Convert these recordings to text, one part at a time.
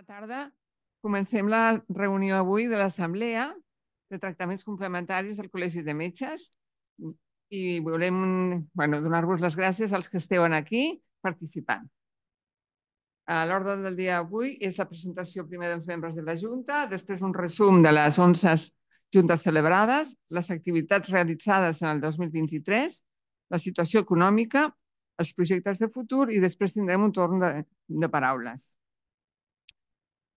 Bona tarda. Comencem la reunió avui de l'Assemblea de Tractaments Complementaris del Col·legi de Metges i volem bueno, donar-vos les gràcies als que esteu aquí participant. L'ordre del dia d'avui és la presentació primer dels membres de la Junta, després un resum de les 11 juntes celebrades, les activitats realitzades en el 2023, la situació econòmica, els projectes de futur i després tindrem un torn de, de paraules.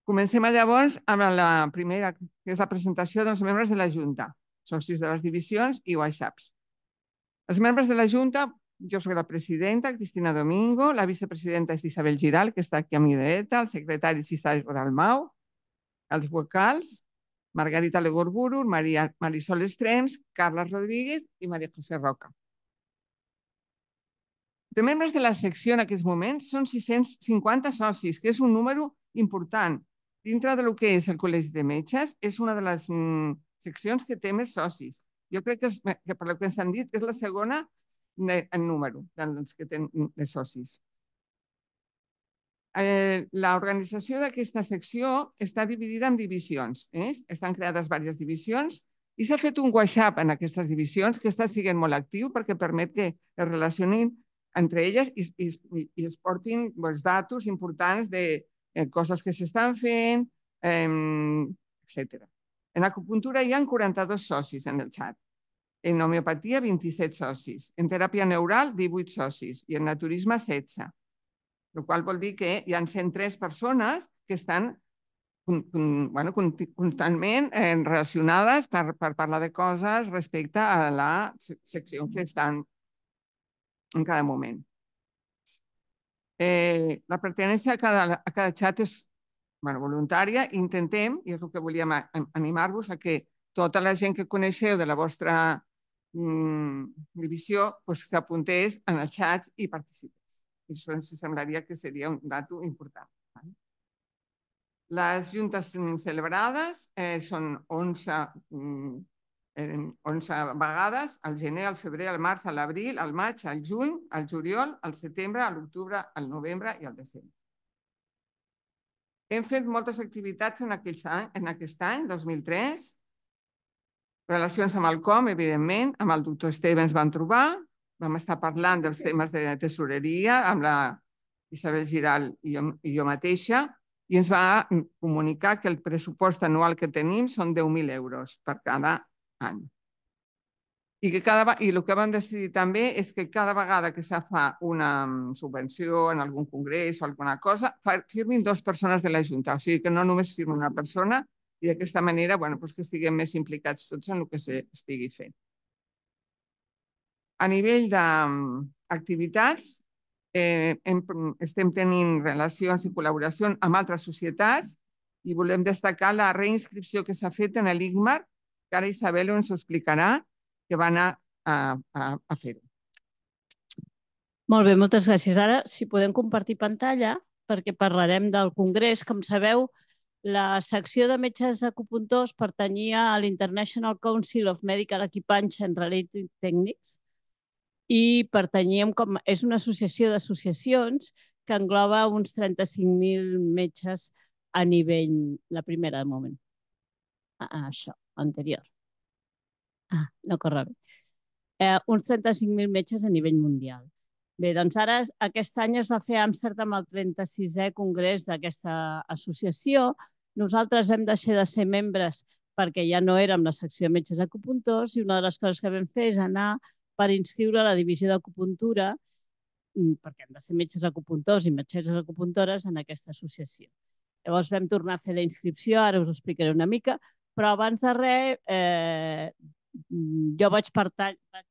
Comencem llavors amb la primera, que és la presentació dels membres de la Junta, socis de les divisions i WhatsApps. Els membres de la Junta, jo soc la presidenta, Cristina Domingo, la vicepresidenta és Isabel Giral, que està aquí a mi dreta, el secretari Cisari Rodalmau, els vocals, Margarita Legorburu, Maria, Marisol Estrems, Carles Rodríguez i Maria José Roca. De membres de la secció en aquests moments són 650 socis, que és un número important dintre del que és el Col·legi de Metges, és una de les mm, seccions que té més socis. Jo crec que, que per el que ens han dit és la segona en número dels que tenen de socis. Eh, L'organització d'aquesta secció està dividida en divisions. Eh? Estan creades diverses divisions i s'ha fet un WhatsApp en aquestes divisions que està sent molt actiu perquè permet que es relacionin entre elles i, i, i es portin doncs, datos importants de, eh, coses que s'estan fent, eh, etc. En acupuntura hi ha 42 socis en el xat. En homeopatia, 27 socis. En teràpia neural, 18 socis. I en naturisme, 16. El qual vol dir que hi ha 103 persones que estan bueno, constantment eh, relacionades per, per parlar de coses respecte a la secció que estan en cada moment. Eh, la pertinença a cada, a cada xat és bueno, voluntària. Intentem, i és el que volíem animar-vos, a que tota la gent que coneixeu de la vostra mm, divisió pues, s'apuntés en els xats i participés. I això ens semblaria que seria un dato important. Les juntes celebrades eh, són 11 mm, 11 vegades, al gener, al febrer, al març, a l'abril, al maig, al juny, al juliol, al setembre, a l'octubre, al novembre i al desembre. Hem fet moltes activitats en, aquest any, en aquest any, 2003, relacions amb el COM, evidentment, amb el doctor Esteve ens van trobar, vam estar parlant dels temes de tesoreria amb la Isabel Giral i jo, i jo mateixa, i ens va comunicar que el pressupost anual que tenim són 10.000 euros per cada any. I, que cada, I el que vam decidir també és que cada vegada que se fa una mm, subvenció en algun congrés o alguna cosa, firmin dues persones de la Junta. O sigui que no només firma una persona i d'aquesta manera bueno, doncs que estiguem més implicats tots en el que s'estigui fent. A nivell d'activitats, eh, hem, estem tenint relacions i col·laboració amb altres societats i volem destacar la reinscripció que s'ha fet en l'IGMAR que ara Isabel ens explicarà, que va anar a, a, a fer-ho. Molt bé, moltes gràcies. Ara, si podem compartir pantalla, perquè parlarem del Congrés. Com sabeu, la secció de metges acupuntors pertanyia a l'International Council of Medical Acupuncture and Related Techniques i pertanyíem com... És una associació d'associacions que engloba uns 35.000 metges a nivell, la primera de moment. Ah, això anterior. Ah, no corre bé. Eh, uns 35.000 metges a nivell mundial. Bé, doncs ara aquest any es va fer a Amsterdam el 36è congrés d'aquesta associació. Nosaltres hem deixat de ser membres perquè ja no érem la secció de metges acupuntors i una de les coses que vam fer és anar per inscriure la divisió d'acupuntura mm, perquè hem de ser metges acupuntors i metgesses acupuntores en aquesta associació. Llavors vam tornar a fer la inscripció, ara us ho explicaré una mica, però abans de res, eh, jo vaig pertany vaig,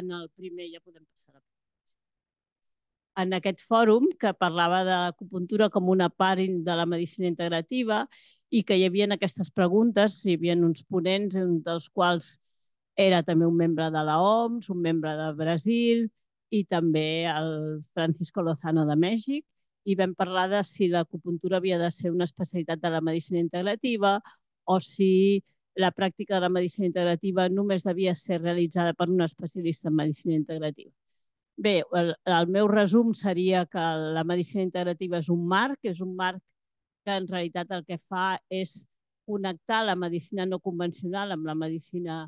en el primer, ja podem passar a en aquest fòrum que parlava d'acupuntura com una part de la medicina integrativa i que hi havia aquestes preguntes, hi havia uns ponents, un dels quals era també un membre de la OMS, un membre de Brasil i també el Francisco Lozano de Mèxic i vam parlar de si l'acupuntura havia de ser una especialitat de la medicina integrativa o si la pràctica de la medicina integrativa només devia ser realitzada per un especialista en medicina integrativa. Bé, el, el meu resum seria que la medicina integrativa és un marc, és un marc que en realitat el que fa és connectar la medicina no convencional amb la medicina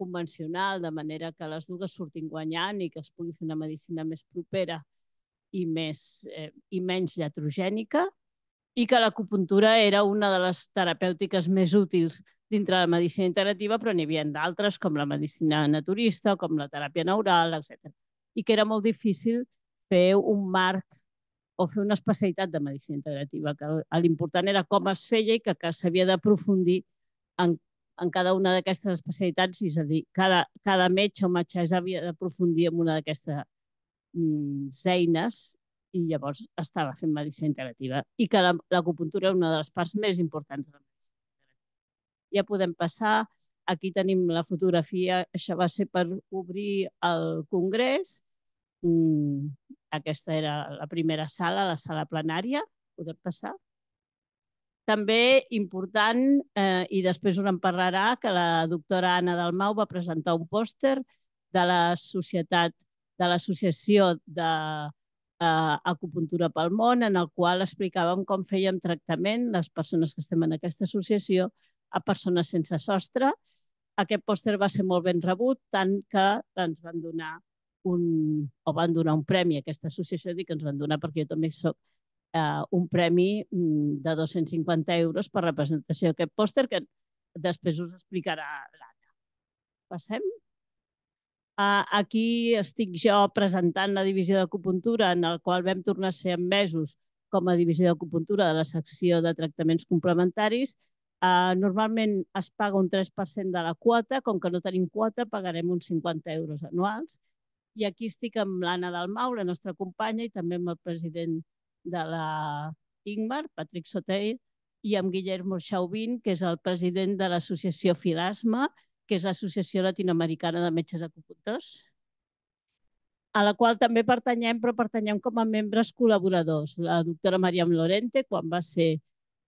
convencional, de manera que les dues surtin guanyant i que es pugui fer una medicina més propera i, més, eh, i menys iatrogènica, i que l'acupuntura era una de les terapèutiques més útils dintre la medicina integrativa, però n'hi havia d'altres, com la medicina naturista, com la teràpia neural, etc. I que era molt difícil fer un marc o fer una especialitat de medicina integrativa, que l'important era com es feia i que, que s'havia d'aprofundir en, en cada una d'aquestes especialitats, és a dir, cada, cada metge o metgessa havia d'aprofundir en una d'aquestes mm, eines i llavors estava fent medicina integrativa i que l'acupuntura la, era una de les parts més importants de la medicina integrativa. Ja podem passar, aquí tenim la fotografia, això va ser per obrir el congrés, mm, aquesta era la primera sala, la sala plenària, podem passar. També important, eh, i després us en parlarà, que la doctora Anna Dalmau va presentar un pòster de la societat de l'Associació de eh, Acupuntura pel Món, en el qual explicàvem com fèiem tractament les persones que estem en aquesta associació a persones sense sostre. Aquest pòster va ser molt ben rebut, tant que ens van donar un, o van donar un premi a aquesta associació, dic que ens van donar perquè jo també soc eh, un premi mm, de 250 euros per representació d'aquest pòster que després us explicarà l'Anna. Passem? Uh, aquí estic jo presentant la divisió d'acupuntura en el qual vam tornar a ser mesos com a divisió d'acupuntura de la secció de tractaments complementaris. Uh, normalment es paga un 3% de la quota, com que no tenim quota pagarem uns 50 euros anuals i aquí estic amb l'Anna Dalmau, la nostra companya, i també amb el president de la INGMAR, Patrick Soteil, i amb Guillermo Chauvin, que és el president de l'associació Filasma, que és l'Associació Latinoamericana de Metges Acupuntors, a la qual també pertanyem, però pertanyem com a membres col·laboradors. La doctora Mariam Lorente, quan va ser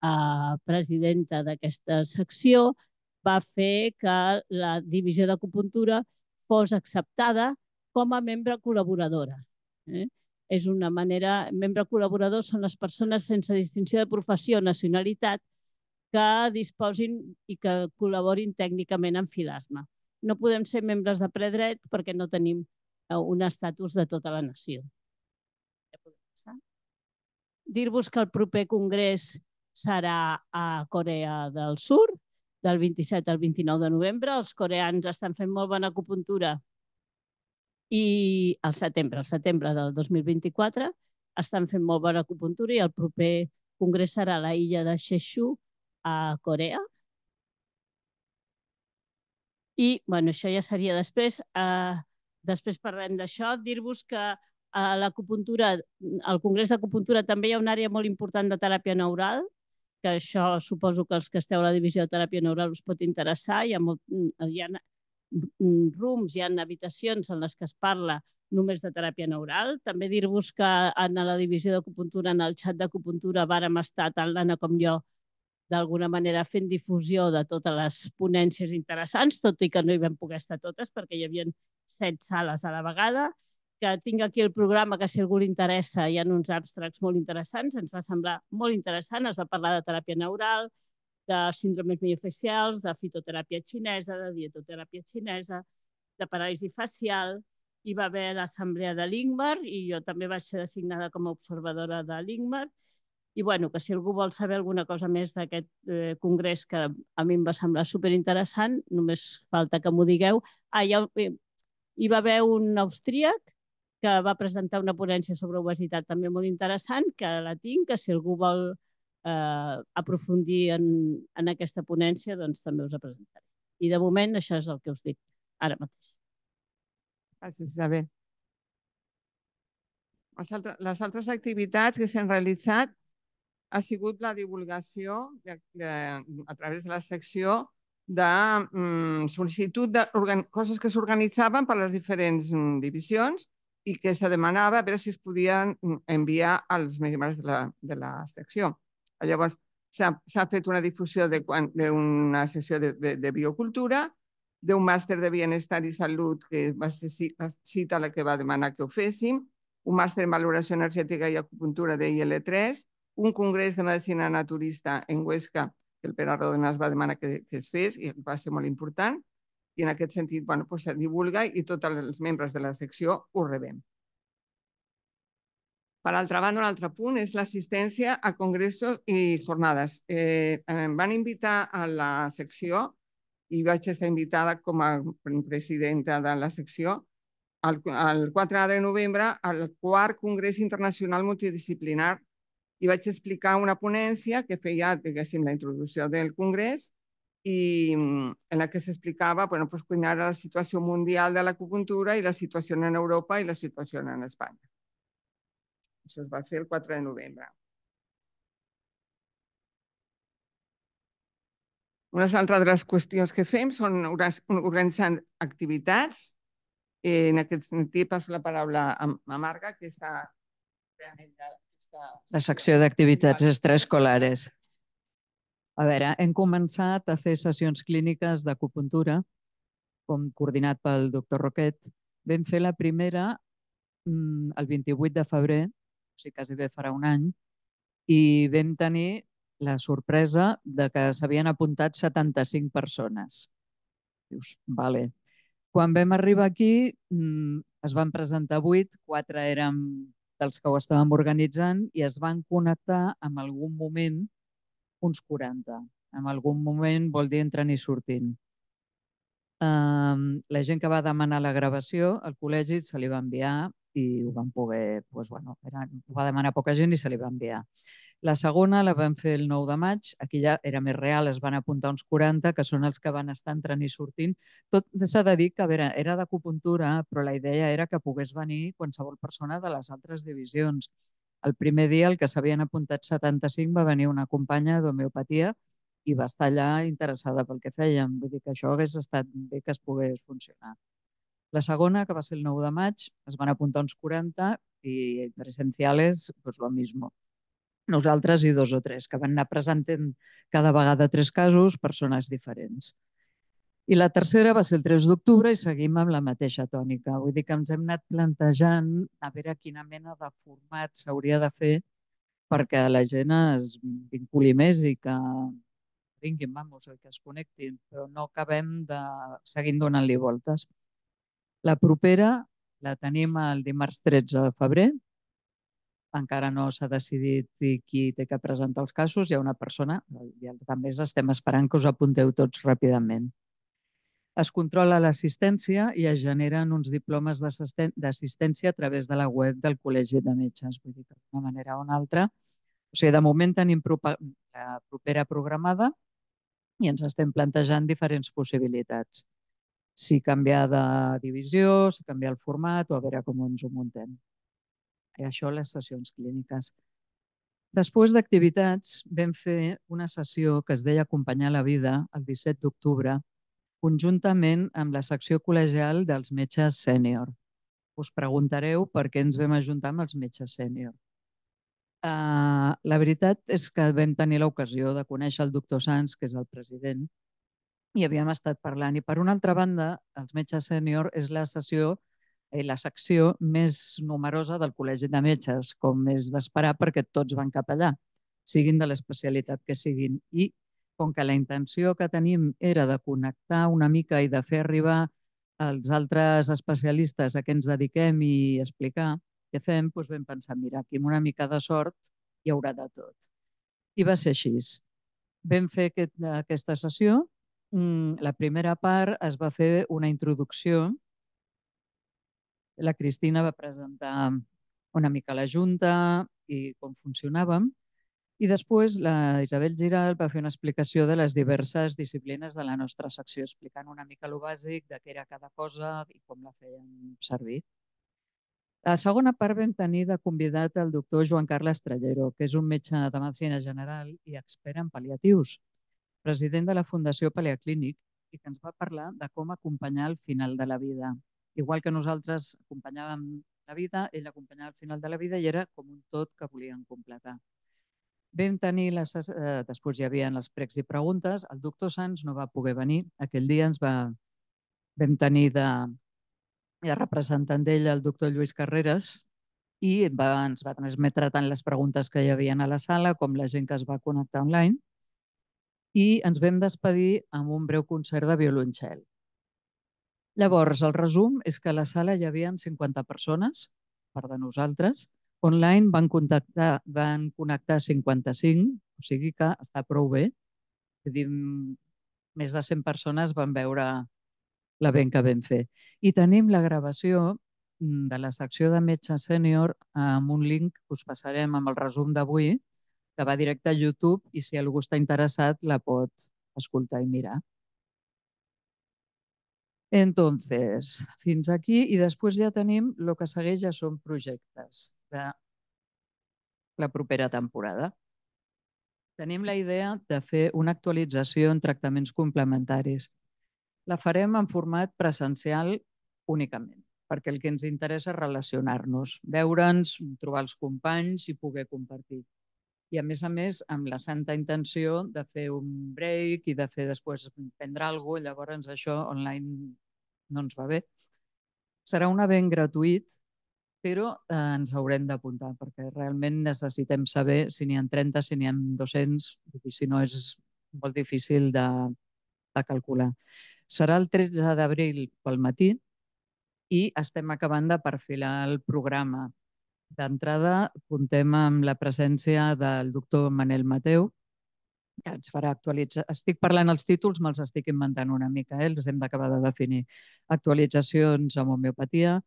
uh, presidenta d'aquesta secció, va fer que la divisió d'acupuntura fos acceptada com a membre col·laboradora. Eh? És una manera... Membre col·laborador són les persones sense distinció de professió o nacionalitat que disposin i que col·laborin tècnicament en filasma. No podem ser membres de predret perquè no tenim eh, un estatus de tota la nació. Dir-vos que el proper congrés serà a Corea del Sur, del 27 al 29 de novembre. Els coreans estan fent molt bona acupuntura i al setembre, al setembre del 2024, estan fent molt bona acupuntura i el proper congrés serà a la illa de Sheshu, a Corea. I, bueno, això ja seria després. Uh, després parlem d'això. Dir-vos que a l'acupuntura, al Congrés d'Acupuntura també hi ha una àrea molt important de teràpia neural, que això suposo que els que esteu a la divisió de teràpia neural us pot interessar. Hi ha, molt, hi ha rooms, hi ha habitacions en les que es parla només de teràpia neural. També dir-vos que en la divisió d'acupuntura, en el xat d'acupuntura, vàrem estar, tant l'Anna com jo, d'alguna manera fent difusió de totes les ponències interessants, tot i que no hi vam poder estar totes perquè hi havia set sales a la vegada, que tinc aquí el programa que si algú li interessa hi ha uns abstracts molt interessants, ens va semblar molt interessant, es va parlar de teràpia neural, de síndromes miofacials, de fitoteràpia xinesa, de dietoteràpia xinesa, de paràlisi facial. Hi va haver l'assemblea de l'INGMAR i jo també vaig ser designada com a observadora de l'INGMAR. I bueno, que si algú vol saber alguna cosa més d'aquest eh, congrés que a mi em va semblar superinteressant, només falta que m'ho digueu. Ah, hi, ha, eh, hi va haver un austríac que va presentar una ponència sobre obesitat també molt interessant, que la tinc, que si algú vol eh, aprofundir en, en aquesta ponència, doncs també us la presentaré. I de moment això és el que us dic ara mateix. Gràcies, Isabel. Les altres, les altres activitats que s'han realitzat ha sigut la divulgació de, de, a través de la secció de mm, sol·licitud de coses que s'organitzaven per les diferents mm, divisions i que se demanava a veure si es podien mm, enviar als membres de la, de la secció. Llavors, s'ha fet una difusió d'una sessió de, de, de biocultura, d'un màster de bienestar i salut, que va ser cita la que va demanar que ho féssim, un màster en valoració energètica i acupuntura de IL3, un congrés de medicina naturista en Huesca, que el Pere Rodonàs va demanar que, que es fes i va ser molt important. I en aquest sentit bueno, pues se divulga i tots els membres de la secció ho rebem. Per altra banda, un altre punt és l'assistència a congressos i jornades. Eh, em van invitar a la secció i vaig estar invitada com a presidenta de la secció el 4 de novembre al quart Congrés Internacional Multidisciplinar i vaig explicar una ponència que feia, diguéssim, la introducció del Congrés i en la que s'explicava bueno, pues, quina era la situació mundial de l'acupuntura i la situació en Europa i la situació en Espanya. Això es va fer el 4 de novembre. Una altra de les qüestions que fem són organitzant activitats. En aquest sentit, passo la paraula a, Marga, que està la secció d'activitats extraescolares. A veure, hem començat a fer sessions clíniques d'acupuntura, com coordinat pel doctor Roquet. Vam fer la primera mm, el 28 de febrer, o sigui, quasi bé farà un any, i vam tenir la sorpresa de que s'havien apuntat 75 persones. Dius, vale. Quan vam arribar aquí, mm, es van presentar 8, 4 érem dels que ho estàvem organitzant i es van connectar en algun moment uns 40. En algun moment vol dir entrant i sortint. La gent que va demanar la gravació, al col·legi se li va enviar i ho van poder, doncs, bueno, era, ho va demanar poca gent i se li va enviar. La segona la vam fer el 9 de maig, aquí ja era més real, es van apuntar uns 40, que són els que van estar entrant i sortint. Tot s'ha de dir que, a veure, era d'acupuntura, però la idea era que pogués venir qualsevol persona de les altres divisions. El primer dia, el que s'havien apuntat 75, va venir una companya d'homeopatia i va estar allà interessada pel que fèiem. Vull dir que això hagués estat bé que es pogués funcionar. La segona, que va ser el 9 de maig, es van apuntar uns 40 i presenciales, pues lo mismo nosaltres i dos o tres, que van anar presentant cada vegada tres casos, persones diferents. I la tercera va ser el 3 d'octubre i seguim amb la mateixa tònica. Vull dir que ens hem anat plantejant a veure quina mena de format s'hauria de fer perquè la gent es vinculi més i que vinguin, vamos, que es connectin, però no acabem de seguir donant-li voltes. La propera la tenim el dimarts 13 de febrer, encara no s'ha decidit qui té que presentar els casos. Hi ha una persona, i també estem esperant que us apunteu tots ràpidament. Es controla l'assistència i es generen uns diplomes d'assistència a través de la web del Col·legi de Metges, vull dir que d'una manera o una altra. O sigui, de moment tenim la propera programada i ens estem plantejant diferents possibilitats. Si canviar de divisió, si canviar el format o a veure com ens ho muntem i això les sessions clíniques. Després d'activitats vam fer una sessió que es deia Acompanyar la vida el 17 d'octubre, conjuntament amb la secció col·legial dels metges sènior. Us preguntareu per què ens vam ajuntar amb els metges sènior. Uh, la veritat és que vam tenir l'ocasió de conèixer el doctor Sanz, que és el president, i havíem estat parlant. I per una altra banda, els metges sènior és la sessió la secció més numerosa del Col·legi de Metges, com és d'esperar, perquè tots van cap allà, siguin de l'especialitat que siguin. I com que la intenció que tenim era de connectar una mica i de fer arribar als altres especialistes a què ens dediquem i explicar què fem, doncs vam pensar, mira, aquí amb una mica de sort hi haurà de tot. I va ser així. Vam fer aquest, aquesta sessió. Mm, la primera part es va fer una introducció la Cristina va presentar una mica la Junta i com funcionàvem. I després la Isabel Giral va fer una explicació de les diverses disciplines de la nostra secció, explicant una mica lo bàsic de què era cada cosa i com la feien servir. La segona part vam tenir de convidat el doctor Joan Carles Trallero, que és un metge de medicina general i expert en paliatius, president de la Fundació Paliaclínic i que ens va parlar de com acompanyar el final de la vida igual que nosaltres acompanyàvem la vida, ell acompanyava al final de la vida i era com un tot que volien completar. Vam tenir, les, eh, després hi havia les pregs i preguntes, el doctor Sans no va poder venir, aquell dia ens va, vam tenir de, de representant d'ell el doctor Lluís Carreras i va, ens va transmetre tant les preguntes que hi havia a la sala com la gent que es va connectar online i ens vam despedir amb un breu concert de violoncel. Llavors, el resum és que a la sala hi havia 50 persones, part de nosaltres. Online van, contactar, van connectar 55, o sigui que està prou bé. És dir, més de 100 persones van veure la ben que vam fer. I tenim la gravació mm, de la secció de metge sènior amb un link que us passarem amb el resum d'avui, que va directe a YouTube i si algú està interessat la pot escoltar i mirar. Entonces, fins aquí i després ja tenim el que segueix ja són projectes de la propera temporada. Tenim la idea de fer una actualització en tractaments complementaris. La farem en format presencial únicament, perquè el que ens interessa és relacionar-nos, veure'ns, trobar els companys i poder compartir. I a més a més, amb la santa intenció de fer un break i de fer després prendre alguna cosa, llavors això online no ens va bé. Serà un event gratuït, però eh, ens haurem d'apuntar perquè realment necessitem saber si n'hi ha 30, si n'hi ha 200, i si no és molt difícil de, de calcular. Serà el 13 d'abril pel matí i estem acabant de perfilar el programa. D'entrada, contem amb la presència del doctor Manel Mateu, que ens farà actualitzar. Estic parlant els títols, me'ls estic inventant una mica, eh? els hem d'acabar de definir. Actualitzacions amb homeopatia,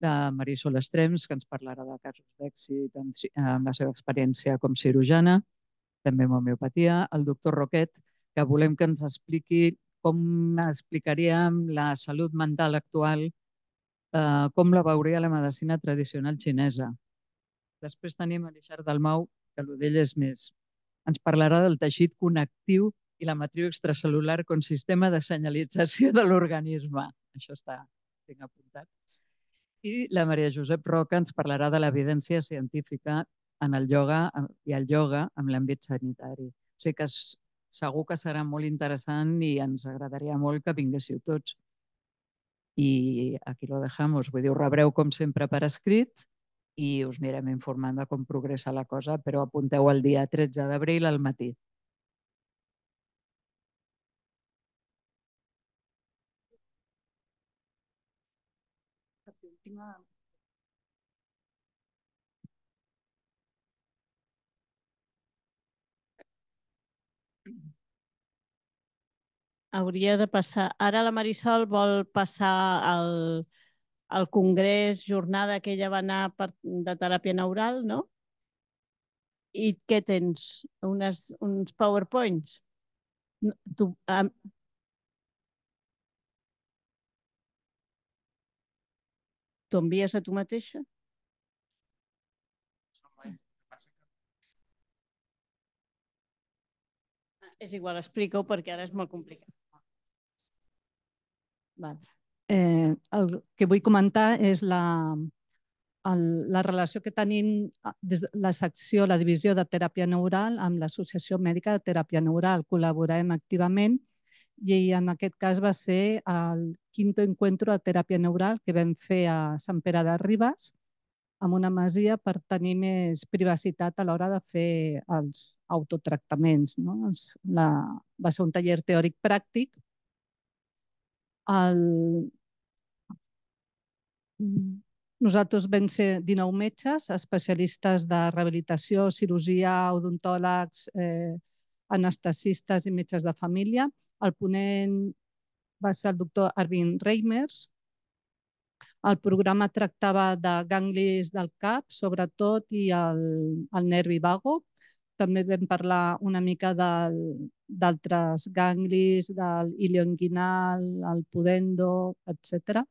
de Marisol Estrems, que ens parlarà de casos d'èxit amb la seva experiència com cirurgiana, també amb homeopatia, el doctor Roquet, que volem que ens expliqui com explicaríem la salut mental actual, eh, com la veuria la medicina tradicional xinesa. Després tenim l'Ixard Dalmau, que el d'ell és més ens parlarà del teixit connectiu i la matriu extracel·lular com sistema de senyalització de l'organisme. Això està ben apuntat. I la Maria Josep Roca ens parlarà de l'evidència científica en el ioga i el ioga en l'àmbit sanitari. O sigui que segur que serà molt interessant i ens agradaria molt que vinguéssiu tots. I aquí lo dejamos. Vull dir, ho rebreu com sempre per escrit i us anirem informant de com progressa la cosa, però apunteu el dia 13 d'abril al matí. Hauria de passar... Ara la Marisol vol passar el, al congrés, jornada que ella va anar per, de teràpia neural, no? I què tens? Unes, uns powerpoints? Tu, um, T'ho envies a tu mateixa? És igual, explica-ho perquè ara és molt complicat. Vale eh, el que vull comentar és la, el, la relació que tenim des de la secció, la divisió de teràpia neural amb l'Associació Mèdica de Teràpia Neural. Col·laborem activament i en aquest cas va ser el quinto encuentro de teràpia neural que vam fer a Sant Pere de Ribes amb una masia per tenir més privacitat a l'hora de fer els autotractaments. No? La, va ser un taller teòric pràctic. El. Nosaltres vam ser 19 metges, especialistes de rehabilitació, cirurgia, odontòlegs, eh, anestesistes i metges de família. El ponent va ser el doctor Arvin Reimers. El programa tractava de ganglis del cap, sobretot, i el, el nervi vago. També vam parlar una mica d'altres ganglis, del ilionguinal, el pudendo, etc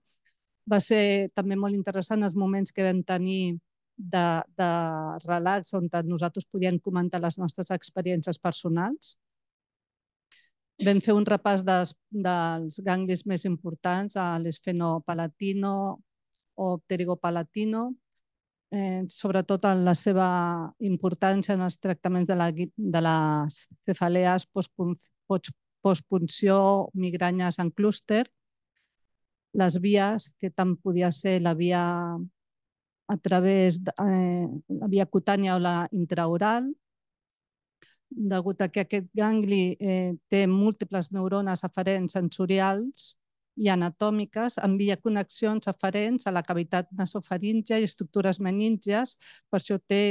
va ser també molt interessant els moments que vam tenir de, de relax on nosaltres podíem comentar les nostres experiències personals. Vam fer un repàs des, dels ganglis més importants, l'esfenopalatino o pterigopalatino, eh, sobretot en la seva importància en els tractaments de, la, de les cefalees postpunció, migranyes en clúster, les vies, que tant podia ser la via a través de eh, la via cutània o la intraoral, degut a que aquest gangli eh, té múltiples neurones aferents sensorials i anatòmiques, envia connexions aferents a la cavitat nasofaríngia i estructures meníngies, per això té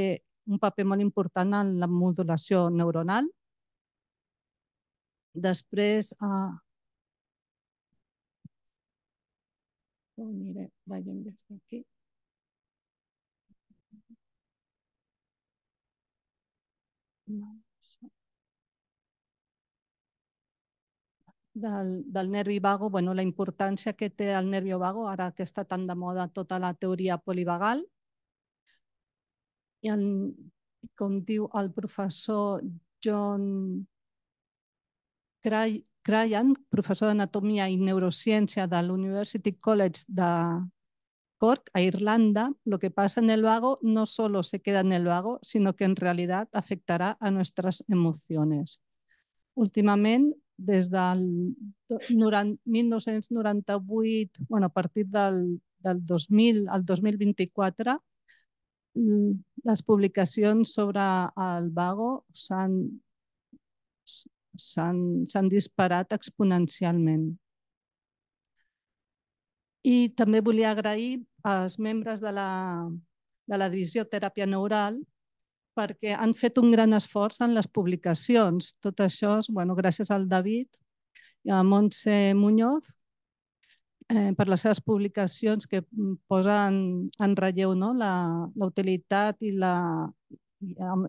un paper molt important en la modulació neuronal. Després, eh, ho mire, veiem des d'aquí. No. del, del nervi vago, bueno, la importància que té el nervi vago, ara que està tan de moda tota la teoria polivagal. I el, com diu el professor John Cryan, professor d'Anatomia i Neurociència de l'University College de Cork, a Irlanda, lo que pasa en el vago no solo se queda en el vago, sino que en realidad afectará a nuestras emociones. Últimament, des del 1998, bueno, a partir del, del 2000 al 2024, mm, les publicacions sobre el vago s'han disparat exponencialment. I també volia agrair als membres de la, de la divisió teràpia neural perquè han fet un gran esforç en les publicacions. Tot això és bueno, gràcies al David i a Montse Muñoz eh, per les seves publicacions que posen en relleu no? la, la utilitat i la,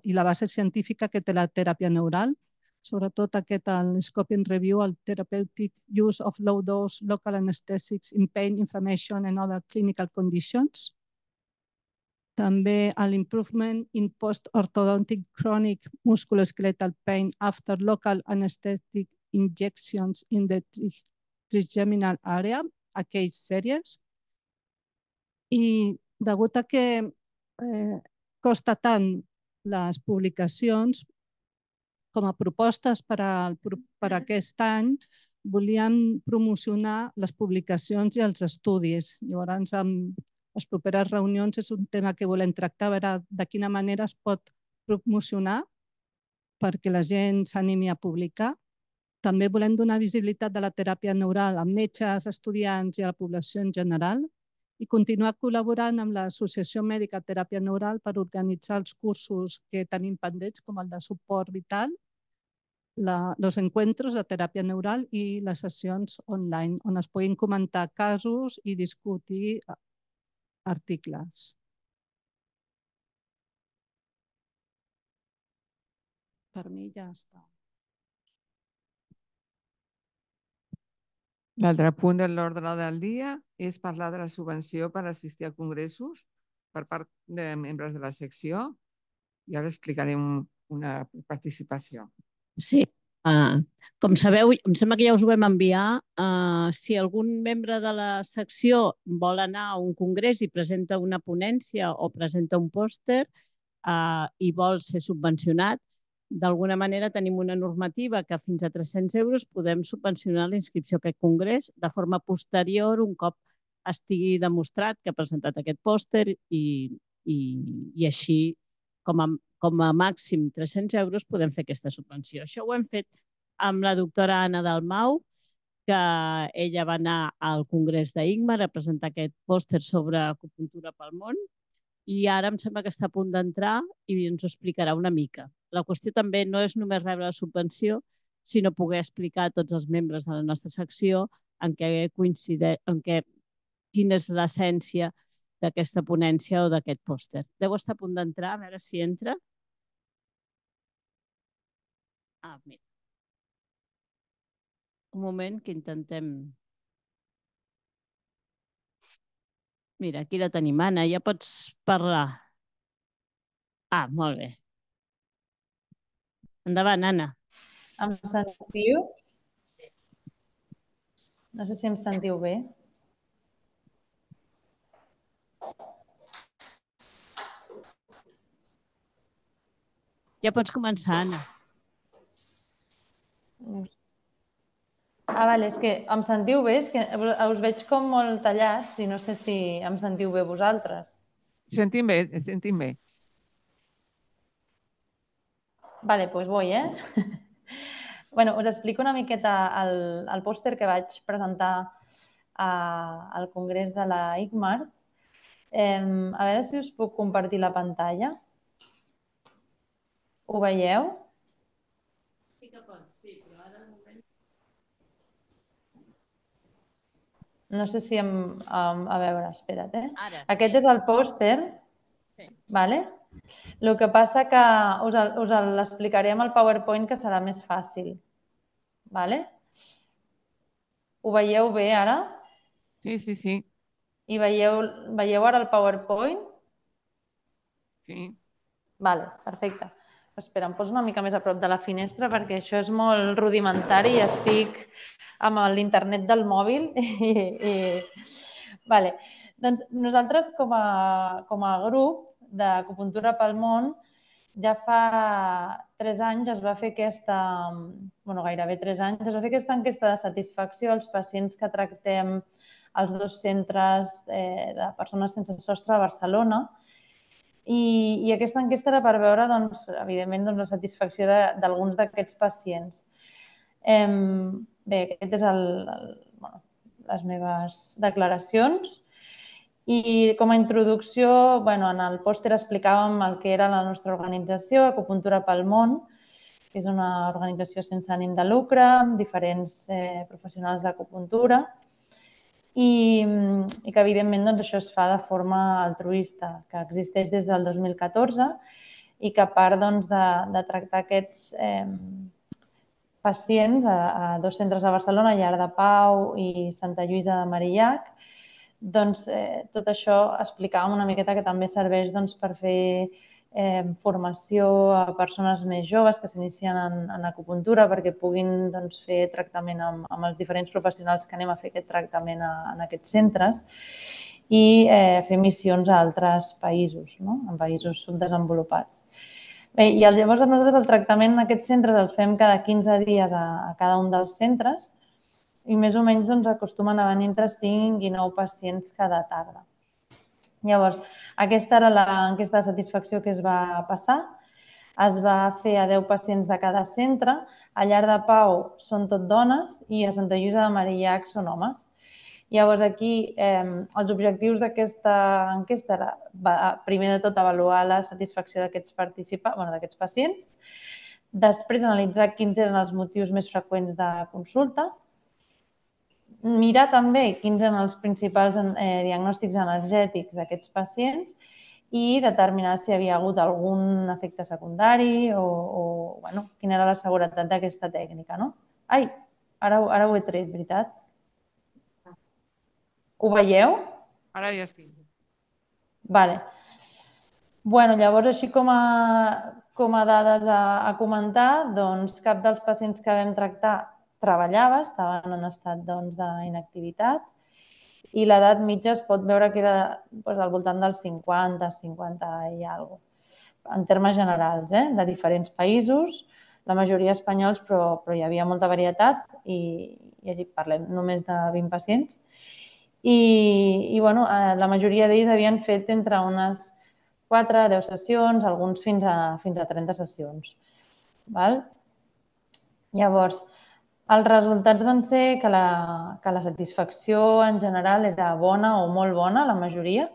i la base científica que té la teràpia neural, sobretot aquest el Scoping Review, el Therapeutic Use of Low Dose Local Anesthetics in Pain, Inflammation and Other Clinical Conditions, també l'improvement in post-orthodontic chronic musculoskeletal pain after local anesthetic injections in the trigeminal area, aquells sèries. I degut a que eh, costa tant les publicacions, com a propostes per, a, per a aquest any, volíem promocionar les publicacions i els estudis. Llavors, amb les properes reunions és un tema que volem tractar, a veure de quina manera es pot promocionar perquè la gent s'animi a publicar. També volem donar visibilitat de la teràpia neural a metges, estudiants i a la població en general i continuar col·laborant amb l'Associació Mèdica Teràpia Neural per organitzar els cursos que tenim pendents, com el de suport vital, la, los encuentros de teràpia neural i les sessions online, on es puguin comentar casos i discutir articles. Per mi ja està. L'altre punt de l'ordre del dia és parlar de la subvenció per assistir a congressos per part de membres de la secció i ara explicarem una participació. Sí, Uh, com sabeu, em sembla que ja us ho vam enviar. Uh, si algun membre de la secció vol anar a un congrés i presenta una ponència o presenta un pòster uh, i vol ser subvencionat, d'alguna manera tenim una normativa que fins a 300 euros podem subvencionar la inscripció a aquest congrés de forma posterior, un cop estigui demostrat que ha presentat aquest pòster i, i, i així com a com a màxim 300 euros podem fer aquesta subvenció. Això ho hem fet amb la doctora Anna Dalmau, que ella va anar al Congrés d'Igmar a presentar aquest pòster sobre acupuntura pel món i ara em sembla que està a punt d'entrar i ens ho explicarà una mica. La qüestió també no és només rebre la subvenció, sinó poder explicar a tots els membres de la nostra secció en què coincideix, en què, quina és l'essència d'aquesta ponència o d'aquest pòster. Deu estar a punt d'entrar, a veure si entra. Ah, mira. Un moment que intentem... Mira, aquí la tenim, Anna, ja pots parlar. Ah, molt bé. Endavant, Anna. Em sentiu? No sé si em sentiu bé. Ja pots començar, Anna. Ah, vale, és que em sentiu bé? És que us veig com molt tallats i no sé si em sentiu bé vosaltres. sentim bé, sentim bé. Vale, doncs pues voy, eh? bueno, us explico una miqueta el, el pòster que vaig presentar a, al Congrés de la ICMAR. Eh, a veure si us puc compartir la pantalla. Ho veieu? Sí que pots, sí, però ara de moment... No sé si em... Um, a veure, espera't, eh? Ara, Aquest sí. és el pòster, Sí. vale? El que passa que us, us l'explicaré amb el PowerPoint que serà més fàcil. Vale? Ho veieu bé ara? Sí, sí, sí. I veieu, veieu ara el PowerPoint? sí. Vale, perfecte. Espera, em poso una mica més a prop de la finestra perquè això és molt rudimentari i estic amb l'internet del mòbil. I, i... Vale. Doncs nosaltres com a, com a grup d'acupuntura pel món ja fa tres anys es va fer aquesta, bueno, gairebé tres anys, es va fer aquesta enquesta de satisfacció als pacients que tractem als dos centres eh, de persones sense sostre a Barcelona i, i aquesta enquesta era per veure, doncs, evidentment, doncs, la satisfacció d'alguns d'aquests pacients. Eh, bé, aquest és el, el, bueno, les meves declaracions. I com a introducció, bueno, en el pòster explicàvem el que era la nostra organització, Acupuntura pel Món, que és una organització sense ànim de lucre, amb diferents eh, professionals d'acupuntura i, i que, evidentment, doncs, això es fa de forma altruista, que existeix des del 2014 i que a part doncs, de, de tractar aquests eh, pacients a, a dos centres a Barcelona, Llar de Pau i Santa Lluïsa de Marillac, doncs eh, tot això explicàvem una miqueta que també serveix doncs, per fer eh, formació a persones més joves que s'inicien en, en acupuntura perquè puguin doncs, fer tractament amb, amb els diferents professionals que anem a fer aquest tractament a, en aquests centres i eh, fer missions a altres països, no? en països subdesenvolupats. Bé, i llavors nosaltres el tractament en aquests centres el fem cada 15 dies a, a cada un dels centres i més o menys doncs, acostumen a venir entre 5 i 9 pacients cada tarda. Llavors, aquesta era l'enquesta de satisfacció que es va passar. Es va fer a 10 pacients de cada centre. A Llar de Pau són tot dones i a Santa Lluïsa de Marillac són homes. Llavors, aquí eh, els objectius d'aquesta enquesta era, va, primer de tot, avaluar la satisfacció d'aquests bueno, pacients, després analitzar quins eren els motius més freqüents de consulta, mirar també quins eren els principals eh, diagnòstics energètics d'aquests pacients i determinar si havia hagut algun efecte secundari o, o bueno, quina era la seguretat d'aquesta tècnica. No? Ai, ara, ara ho he tret, veritat? Ho veieu? Ara ja sí. Vale. Bueno, llavors, així com a, com a dades a, a comentar, doncs cap dels pacients que vam tractar treballava, estaven en estat doncs, d'inactivitat i l'edat mitja es pot veure que era doncs, al voltant dels 50, 50 i alguna en termes generals, eh? de diferents països, la majoria espanyols, però, però hi havia molta varietat i, i aquí parlem només de 20 pacients. I, i bueno, eh, la majoria d'ells havien fet entre unes 4 a 10 sessions, alguns fins a, fins a 30 sessions. Val? Llavors, els resultats van ser que la, que la satisfacció en general era bona o molt bona, la majoria,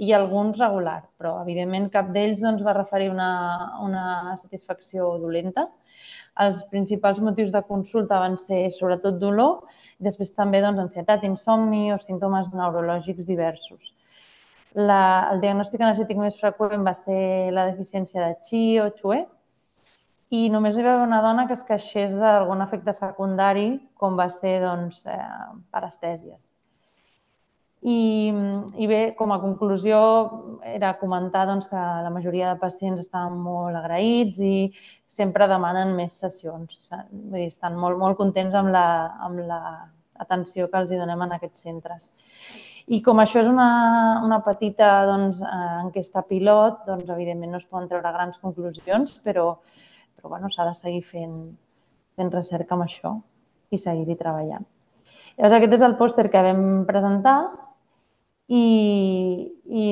i alguns regular, però evidentment cap d'ells doncs, va referir una, una satisfacció dolenta. Els principals motius de consulta van ser sobretot dolor, i després també doncs, ansietat, insomni o símptomes neurològics diversos. La, el diagnòstic energètic més freqüent va ser la deficiència de Qi o Chue, i només hi va haver una dona que es queixés d'algun efecte secundari, com va ser doncs, eh, parestèsies. I, I bé, com a conclusió, era comentar doncs, que la majoria de pacients estan molt agraïts i sempre demanen més sessions. Vull dir, estan molt, molt contents amb la, amb la atenció que els donem en aquests centres. I com això és una, una petita doncs, enquesta pilot, doncs, evidentment no es poden treure grans conclusions, però, però bueno, s'ha de seguir fent, fent recerca amb això i seguir-hi treballant. Llavors, aquest és el pòster que vam presentar i, i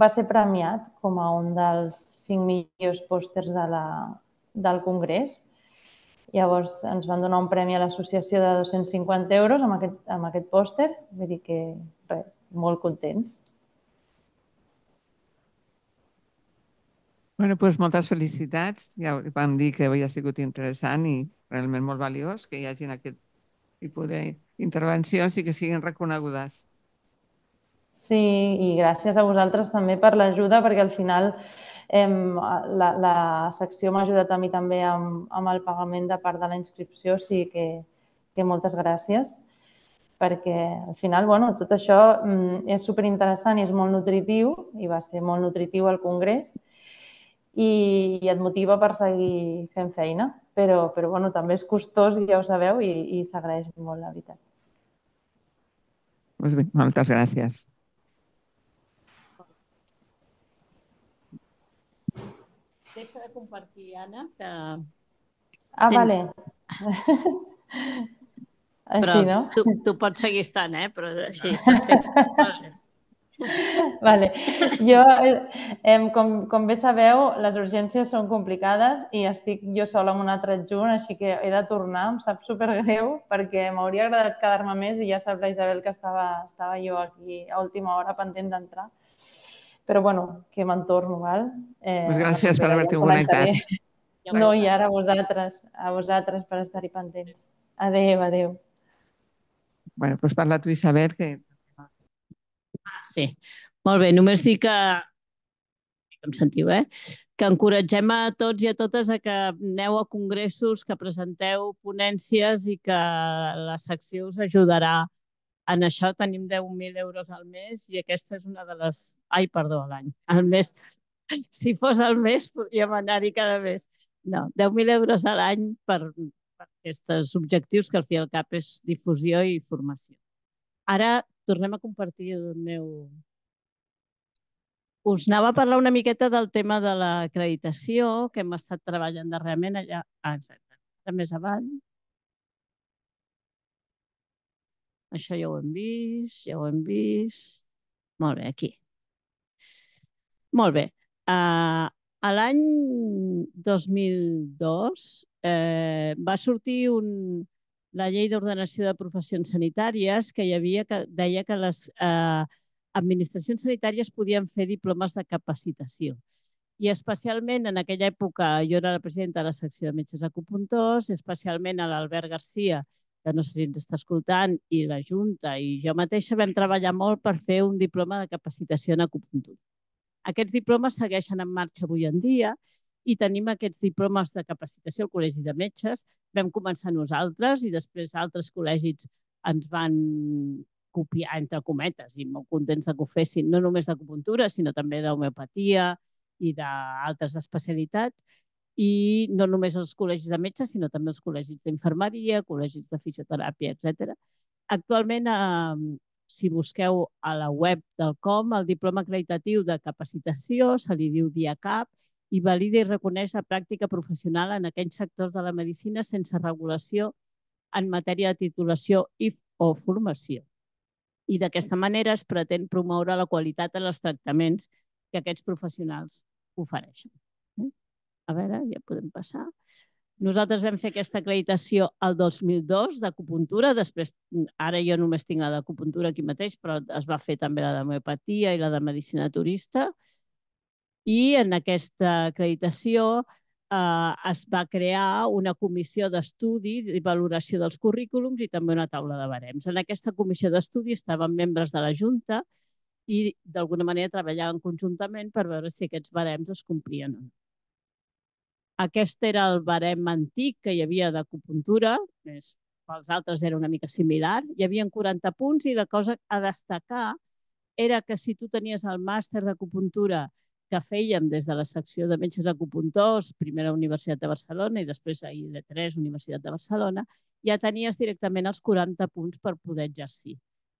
va ser premiat com a un dels cinc millors pòsters de la, del Congrés. Llavors ens van donar un premi a l'associació de 250 euros amb aquest, amb aquest pòster. Vull dir que res, molt contents. Bueno, doncs moltes felicitats. Ja vam dir que havia sigut interessant i realment molt valiós que hi hagin aquest tipus d'intervencions i que siguin reconegudes. Sí, i gràcies a vosaltres també per l'ajuda, perquè al final eh, la, la secció m'ha ajudat a mi també amb, amb el pagament de part de la inscripció, o sigui que, que moltes gràcies, perquè al final bueno, tot això mm, és superinteressant i és molt nutritiu, i va ser molt nutritiu al Congrés, i, i et motiva per seguir fent feina. Però, però bueno, també és costós, ja ho sabeu, i, i s'agraeix molt, la veritat. Pues bé, moltes gràcies. Deixa de compartir, Anna, que... Ah, Tens... vale. així, no? Tu, tu pots seguir estant, eh? Però així. Perfecte. Vale. Jo, eh, com, com bé sabeu, les urgències són complicades i estic jo sola amb un altre adjunt, així que he de tornar, em sap supergreu perquè m'hauria agradat quedar-me més i ja sap la Isabel que estava, estava jo aquí a última hora pendent d'entrar. Però bueno, que me'n torno, val? Eh, pues gràcies per haver-te connectat. No, i ara a vosaltres, a vosaltres per estar-hi pendents. Adéu, adéu. Bueno, doncs parla tu, Isabel, que Sí, molt bé. Només dir que, em sentiu, eh? que encoratgem a tots i a totes a que aneu a congressos, que presenteu ponències i que la secció us ajudarà en això. Tenim 10.000 euros al mes i aquesta és una de les... Ai, perdó, l'any. Al mes. Si fos al mes, podríem anar-hi cada mes. No, 10.000 euros a l'any per, per aquests objectius que al fi al cap és difusió i formació. Ara tornem a compartir el meu... Us anava a parlar una miqueta del tema de l'acreditació, que hem estat treballant darrerament allà. Ah, exacte. Més avall. Això ja ho hem vist, ja ho hem vist. Molt bé, aquí. Molt bé. Uh, a l'any 2002 eh, va sortir un, la llei d'ordenació de professions sanitàries que hi havia que deia que les eh, administracions sanitàries podien fer diplomes de capacitació. I especialment en aquella època, jo era la presidenta de la secció de metges acupuntors, especialment a l'Albert Garcia, que no sé si ens està escoltant, i la Junta i jo mateixa vam treballar molt per fer un diploma de capacitació en acupuntura. Aquests diplomes segueixen en marxa avui en dia i tenim aquests diplomes de capacitació al Col·legi de Metges. Vam començar nosaltres i després altres col·legis ens van copiar, entre cometes, i molt contents que ho fessin, no només d'acupuntura, sinó també d'homeopatia i d'altres especialitats, i no només els col·legis de metges, sinó també els col·legis d'infermeria, col·legis de fisioteràpia, etc. Actualment, eh, si busqueu a la web del COM, el diploma acreditatiu de capacitació se li diu DIACAP i valida i reconeix la pràctica professional en aquells sectors de la medicina sense regulació en matèria de titulació i o formació. I d'aquesta manera es pretén promoure la qualitat en els tractaments que aquests professionals ofereixen. A veure, ja podem passar. Nosaltres vam fer aquesta acreditació el 2002 d'acupuntura, després, ara jo només tinc la d'acupuntura aquí mateix, però es va fer també la d'homeopatia i la de medicina turista, i en aquesta acreditació eh, es va crear una comissió d'estudi i valoració dels currículums i també una taula de barems. En aquesta comissió d'estudi estaven membres de la Junta i d'alguna manera treballaven conjuntament per veure si aquests barems es complien o no. Aquest era el barem antic que hi havia d'acupuntura, més pels altres era una mica similar. Hi havia 40 punts i la cosa a destacar era que si tu tenies el màster d'acupuntura que fèiem des de la secció de metges acupuntors, primer a la Universitat de Barcelona i després a IL3, Universitat de Barcelona, ja tenies directament els 40 punts per poder exercir.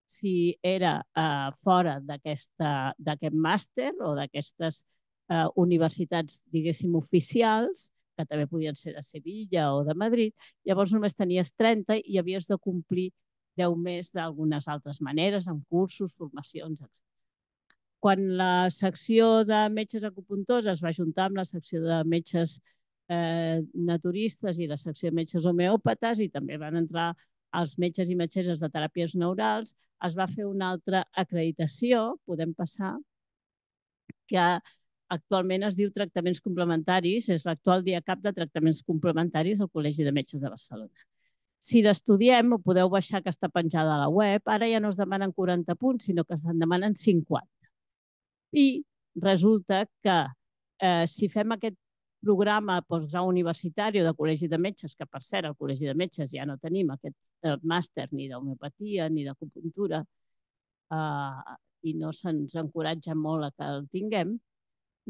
Si era eh, fora d'aquest màster o d'aquestes eh, universitats, diguéssim, oficials, que també podien ser de Sevilla o de Madrid, llavors només tenies 30 i havies de complir 10 més d'algunes altres maneres, amb cursos, formacions, etc. quan la secció de metges acupuntors es va juntar amb la secció de metges eh, naturistes i la secció de metges homeòpates i també van entrar els metges i metgesses de teràpies neurals, es va fer una altra acreditació, podem passar, que actualment es diu tractaments complementaris, és l'actual dia cap de tractaments complementaris del Col·legi de Metges de Barcelona. Si l'estudiem, ho podeu baixar, que està penjada a la web, ara ja no es demanen 40 punts, sinó que se'n demanen 50. I resulta que eh, si fem aquest programa postgrau universitari de col·legi de metges, que per cert, al col·legi de metges ja no tenim aquest eh, màster ni d'homeopatia ni d'acupuntura eh, i no se'ns encoratja molt a que el tinguem,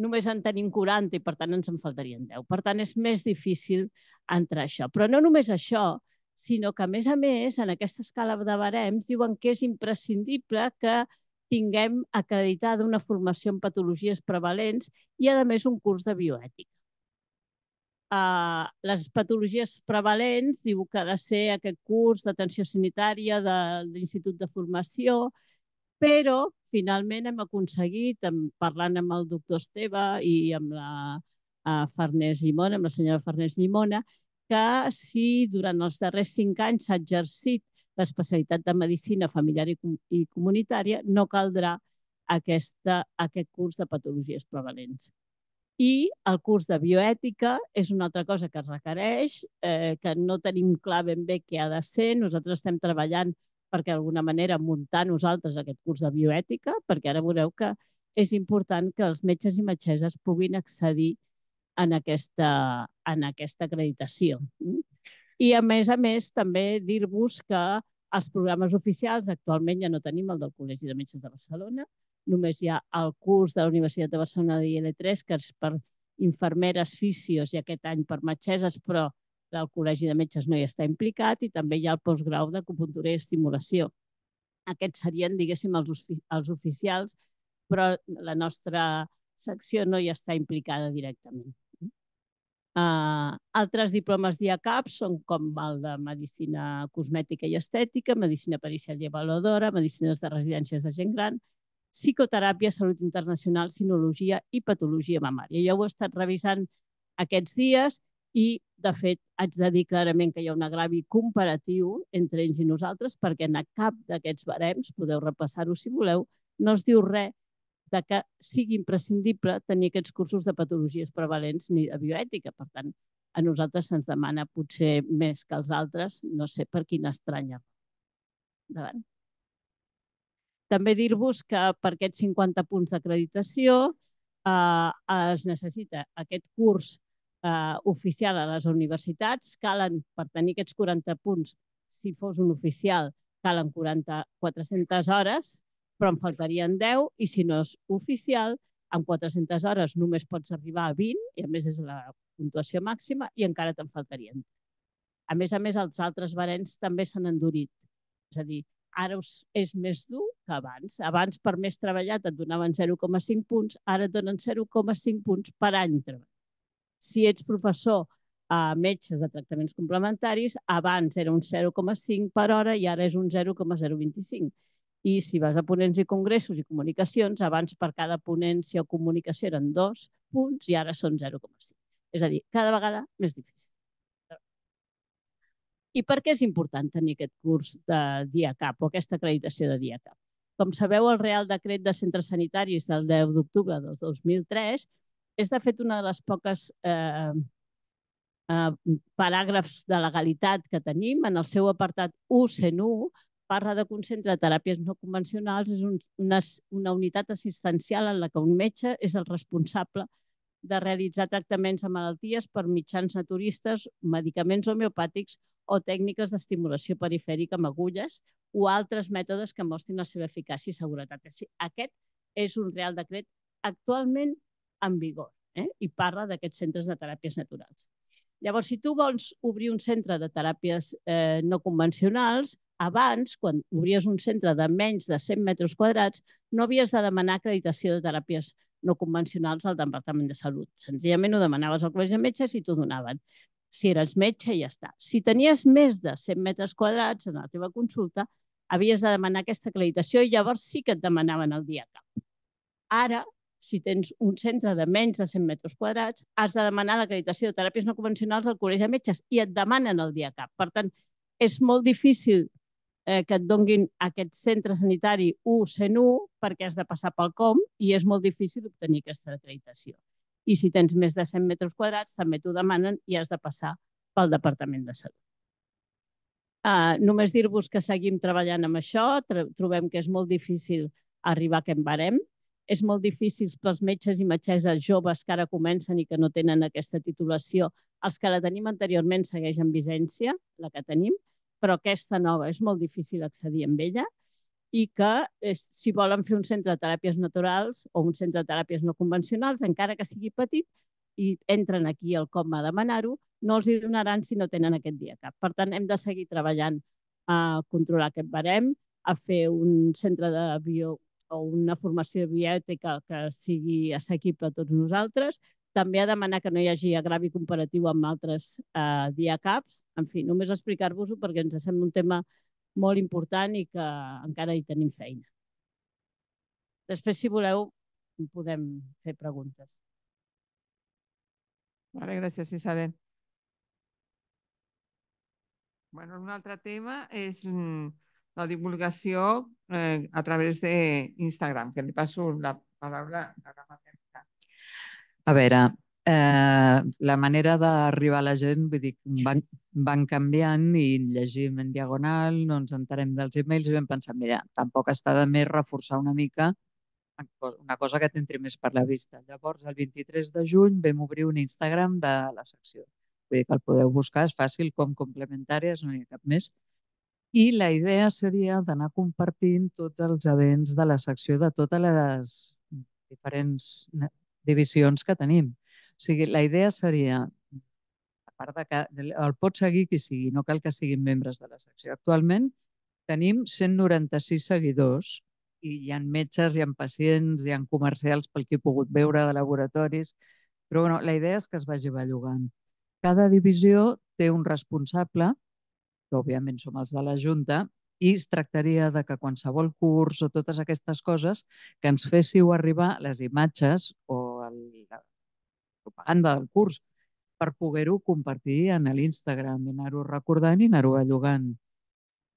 només en tenim 40 i per tant ens en faltarien 10. Per tant, és més difícil entrar això. Però no només això, sinó que a més a més en aquesta escala de barems diuen que és imprescindible que tinguem acreditada una formació en patologies prevalents i a més un curs de bioètica uh, les patologies prevalents, diu que ha de ser aquest curs d'atenció sanitària de, de l'Institut de Formació, però finalment hem aconseguit, parlant amb el doctor Esteve i amb la Farners Llimona, amb la senyora Farners Llimona, que si durant els darrers cinc anys s'ha exercit l'especialitat de Medicina Familiar i, i Comunitària, no caldrà aquesta, aquest curs de patologies prevalents. I el curs de bioètica és una altra cosa que es requereix, eh, que no tenim clar ben bé què ha de ser. Nosaltres estem treballant perquè d'alguna manera muntar nosaltres aquest curs de bioètica, perquè ara veureu que és important que els metges i metgesses puguin accedir en aquesta, en aquesta acreditació. I a més a més també dir-vos que els programes oficials actualment ja no tenim el del Col·legi de Metges de Barcelona, només hi ha el curs de la Universitat de Barcelona de IL3, que és per infermeres, fisios i aquest any per metgesses, però el Col·legi de Metges no hi està implicat i també hi ha el postgrau d'acupuntura i estimulació. Aquests serien, diguéssim, els, els oficials, però la nostra secció no hi està implicada directament. Uh, altres diplomes DIACAP són com el de Medicina Cosmètica i Estètica, Medicina Pericial i Avaluadora, Medicines de Residències de Gent Gran, psicoteràpia, salut internacional, sinologia i patologia mamària. Jo ho he estat revisant aquests dies i, de fet, haig de dir clarament que hi ha un agravi comparatiu entre ells i nosaltres perquè en cap d'aquests barems, podeu repassar-ho si voleu, no es diu res de que sigui imprescindible tenir aquests cursos de patologies prevalents ni de bioètica. Per tant, a nosaltres se'ns demana potser més que als altres, no sé per quina estranya. Davant. També dir-vos que per aquests 50 punts d'acreditació eh, es necessita aquest curs eh, oficial a les universitats. Calen, per tenir aquests 40 punts, si fos un oficial, calen 40, 400 hores, però en faltarien 10, i si no és oficial, amb 400 hores només pots arribar a 20, i a més és la puntuació màxima, i encara te'n faltarien. A més a més, els altres barents també s'han endurit. És a dir, ara és més dur que abans. Abans, per més treballat, et donaven 0,5 punts, ara et donen 0,5 punts per any treballat. Si ets professor a metges de tractaments complementaris, abans era un 0,5 per hora i ara és un 0,025. I si vas a ponents i congressos i comunicacions, abans per cada ponència o comunicació eren dos punts i ara són 0,5. És a dir, cada vegada més difícil. I per què és important tenir aquest curs de DIACAP o aquesta acreditació de DIACAP? Com sabeu, el Real Decret de Centres Sanitaris del 10 d'octubre del 2003 és, de fet, una de les poques eh, eh, paràgrafs de legalitat que tenim. En el seu apartat 1 parla de que un centre de teràpies no convencionals és un, una, una unitat assistencial en la que un metge és el responsable de realitzar tractaments a malalties per mitjans naturistes, medicaments homeopàtics o tècniques d'estimulació perifèrica amb agulles o altres mètodes que mostrin la seva eficàcia i seguretat. Aquest és un real decret actualment en vigor eh? i parla d'aquests centres de teràpies naturals. Llavors, si tu vols obrir un centre de teràpies eh, no convencionals, abans, quan obries un centre de menys de 100 metres quadrats, no havies de demanar acreditació de teràpies no convencionals al Departament de Salut. Senzillament ho demanaves al Col·legi de Metges i t'ho donaven si eres metge ja està. Si tenies més de 100 metres quadrats en la teva consulta, havies de demanar aquesta acreditació i llavors sí que et demanaven el dia cap. Ara, si tens un centre de menys de 100 metres quadrats, has de demanar l'acreditació de teràpies no convencionals al Col·legi de Metges i et demanen el dia cap. Per tant, és molt difícil eh, que et donguin aquest centre sanitari 1-101 perquè has de passar pel COM i és molt difícil obtenir aquesta acreditació. I si tens més de 100 metres quadrats, també t'ho demanen i has de passar pel Departament de Salut. Uh, només dir-vos que seguim treballant amb això, trobem que és molt difícil arribar a aquest barem, és molt difícil pels metges i metgesses joves que ara comencen i que no tenen aquesta titulació. Els que la tenim anteriorment segueix en vigència, la que tenim, però aquesta nova és molt difícil accedir amb ella i que si volen fer un centre de teràpies naturals o un centre de teràpies no convencionals, encara que sigui petit, i entren aquí al COM a demanar-ho, no els hi donaran si no tenen aquest dia cap. Per tant, hem de seguir treballant a controlar aquest barem, a fer un centre de bio o una formació biètica que sigui assequible a tots nosaltres, també a demanar que no hi hagi agravi comparatiu amb altres eh, diacaps. En fi, només explicar-vos-ho perquè ens sembla un tema molt important i que encara hi tenim feina. Després, si voleu, podem fer preguntes. Vale, gràcies, Isabel. Bueno, un altre tema és la divulgació eh, a través d'Instagram, que li passo la paraula a la Margarita. A veure, eh, la manera d'arribar a la gent, vull dir, van, van canviant i llegim en diagonal, no ens entarem dels e-mails i vam pensar, mira, tampoc està de més reforçar una mica una cosa que t'entri més per la vista. Llavors, el 23 de juny vam obrir un Instagram de la secció. Vull dir que el podeu buscar, és fàcil, com complementàries, no hi ha cap més. I la idea seria d'anar compartint tots els events de la secció de totes les diferents divisions que tenim. O sigui, la idea seria, a part de que el pot seguir qui sigui, no cal que siguin membres de la secció. Actualment tenim 196 seguidors i hi ha metges, hi ha pacients, hi ha comercials pel que he pogut veure de laboratoris, però bueno, la idea és que es vagi bellugant. Cada divisió té un responsable que òbviament som els de la Junta, i es tractaria de que qualsevol curs o totes aquestes coses que ens féssiu arribar les imatges o el, la propaganda del curs per poder-ho compartir en l'Instagram i anar-ho recordant i anar-ho allogant.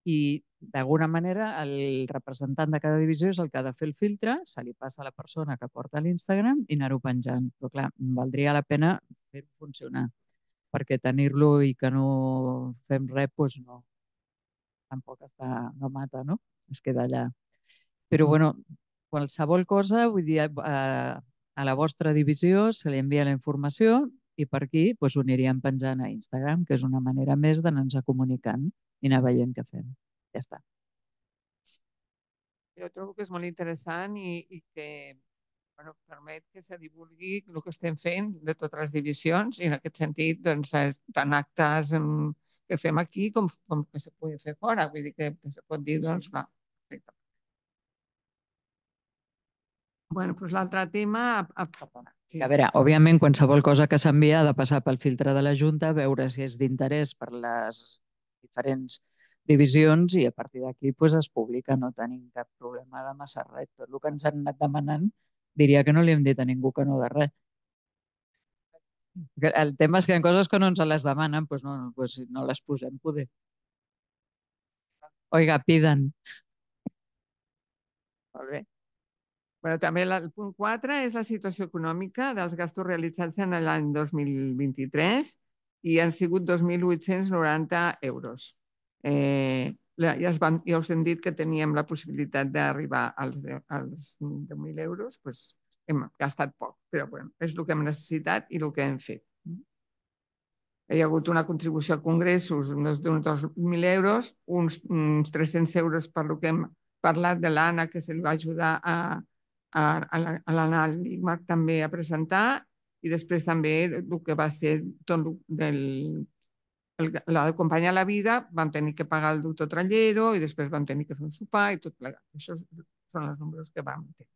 I d'alguna manera el representant de cada divisió és el que ha de fer el filtre, se li passa a la persona que porta l'Instagram i anar-ho penjant. Però clar, valdria la pena fer-ho funcionar perquè tenir-lo i que no fem res, doncs no, tampoc està, no mata, no? Es queda allà. Però, bueno, qualsevol cosa, vull dir, a, a la vostra divisió se li envia la informació i per aquí doncs, ho aniríem penjant a Instagram, que és una manera més d'anar-nos comunicant i anar veient què fem. Ja està. Jo trobo que és molt interessant i, i que bueno, permet que se divulgui el que estem fent de totes les divisions i en aquest sentit, doncs, tant actes que fem aquí com, com que se pugui fer fora. Vull dir que, que se pot dir, doncs, clar. Bueno, doncs l'altre tema... A, a, sí. a veure, òbviament, qualsevol cosa que s'envia ha de passar pel filtre de la Junta, veure si és d'interès per les diferents divisions i a partir d'aquí pues, es publica, no tenim cap problema de massa res. Tot el que ens han anat demanant diria que no li hem dit a ningú que no de res. El tema és que ha coses que no ens les demanen, doncs no, pues no les posem, poder. Oiga, piden. Molt bé. Bueno, també el punt 4 és la situació econòmica dels gastos realitzats en l'any 2023 i han sigut 2.890 euros. Eh, ja, es van, ja us hem dit que teníem la possibilitat d'arribar als, als 10.000 euros, doncs hem gastat poc, però bueno, és el que hem necessitat i el que hem fet. Hi ha hagut una contribució a congressos d'uns 2.000 euros, uns, uns 300 euros per lo que hem parlat de l'Anna, que se li va ajudar a, a, a l'Anna Ligmarc també a presentar, i després també el que va ser tot del l'acompanyar a la vida, vam tenir que pagar el doctor Trallero i després vam tenir que fer un sopar i tot plegat. Això són els números que vam tenir.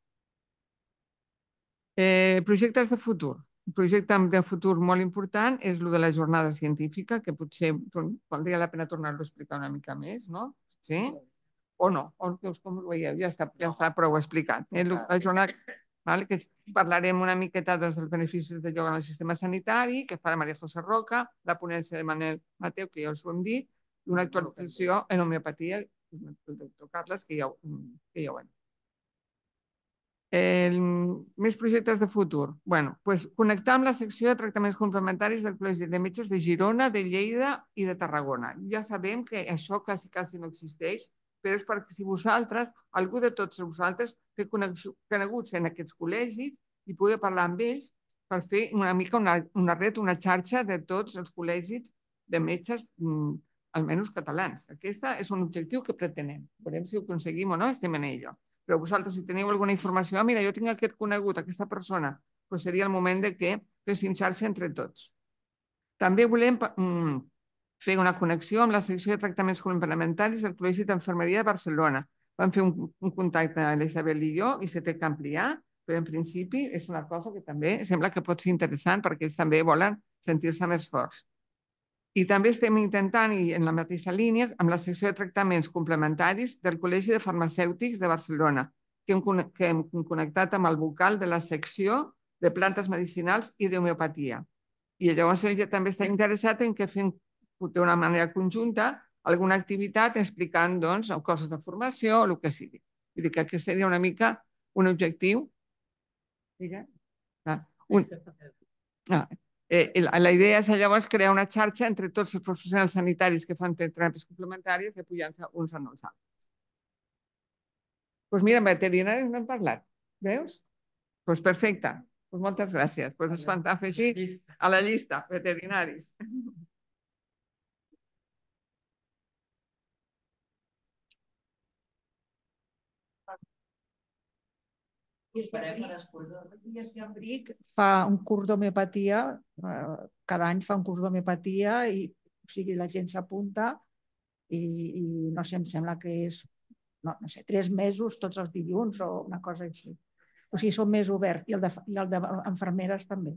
Eh, projectes de futur. Un projecte de futur molt important és el de la jornada científica, que potser valdria la pena tornar-lo a explicar una mica més, no? Sí? O no? O com ho veieu? Ja està, ja està prou explicat. Eh? La jornada... Val? que parlarem una miqueta doncs, dels beneficis de lloc en el sistema sanitari, que fa la Maria José Roca, la ponència de Manel Mateu, que ja us ho hem dit, i una actualització en homeopatia, el doctor Carles, que ja, que ja ho hem. El, més projectes de futur. bueno, pues, connectar amb la secció de tractaments complementaris del Col·legi de Metges de Girona, de Lleida i de Tarragona. Ja sabem que això quasi, quasi no existeix, però és perquè si vosaltres, algú de tots vosaltres, té coneguts en aquests col·legis i pugui parlar amb ells per fer una mica una, una red, una xarxa de tots els col·legis de metges, mm, almenys catalans. Aquesta és un objectiu que pretenem. Veurem si ho aconseguim o no, estem en ello. Però vosaltres, si teniu alguna informació, ah, mira, jo tinc aquest conegut, aquesta persona, doncs seria el moment de que féssim xarxa entre tots. També volem mm, fer una connexió amb la secció de tractaments complementaris del Col·legi d'Enfermeria de Barcelona. Vam fer un, un contacte a l'Isabel i jo i se té que ampliar, però en principi és una cosa que també sembla que pot ser interessant perquè ells també volen sentir-se més forts. I també estem intentant, i en la mateixa línia, amb la secció de tractaments complementaris del Col·legi de Farmacèutics de Barcelona, que hem, que hem connectat amb el vocal de la secció de plantes medicinals i d'homeopatia. I llavors ell també està interessat en que fem d'una manera conjunta alguna activitat explicant doncs, coses de formació o el que sigui. Vull dir que aquest seria una mica un objectiu. Ah, un... Ah, eh, la, idea és llavors crear una xarxa entre tots els professionals sanitaris que fan teràpies complementàries i apoyant-se uns en els altres. Doncs pues mira, en veterinaris no hem parlat. Veus? Doncs pues perfecte. Pues moltes gràcies. Pues es fan afegir a la llista, veterinaris. I esperem a I Bric fa un curs d'homeopatia, eh, cada any fa un curs d'homeopatia i o sigui, la gent s'apunta i, i no sé, em sembla que és no, no sé, tres mesos tots els dilluns o una cosa així. O sigui, són més obert. I el de, i el de enfermeres també.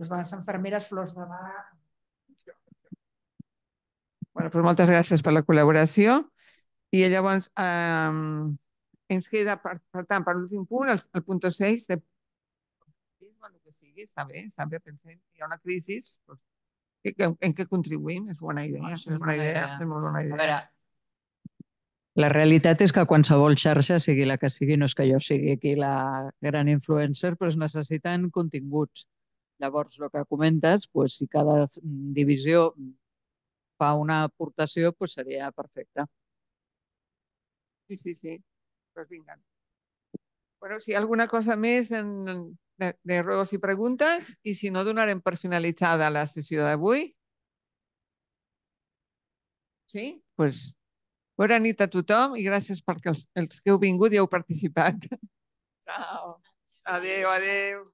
Els de les enfermeres flors de mar. Bueno, doncs moltes gràcies per la col·laboració. I llavors, eh, ens queda, per, per tant, per l'últim punt, el, el punt 6 de el que sigui, està bé, està bé, pensem hi ha una crisi, doncs, en, en què contribuïm? És bona idea, no, és, és bona idea, idea, és molt bona idea. A veure, la realitat és que qualsevol xarxa, sigui la que sigui, no és que jo sigui aquí la gran influencer, però es necessiten continguts. Llavors, el que comentes, doncs, si cada divisió fa una aportació, doncs seria perfecte. Sí, sí, sí pues vinga. Bueno, si hi ha alguna cosa més en, de, de ruegos i preguntes, i si no, donarem per finalitzada la sessió d'avui. Sí? Doncs pues, bona nit a tothom i gràcies perquè els, els que heu vingut i heu participat. Ciao. Adéu. adéu.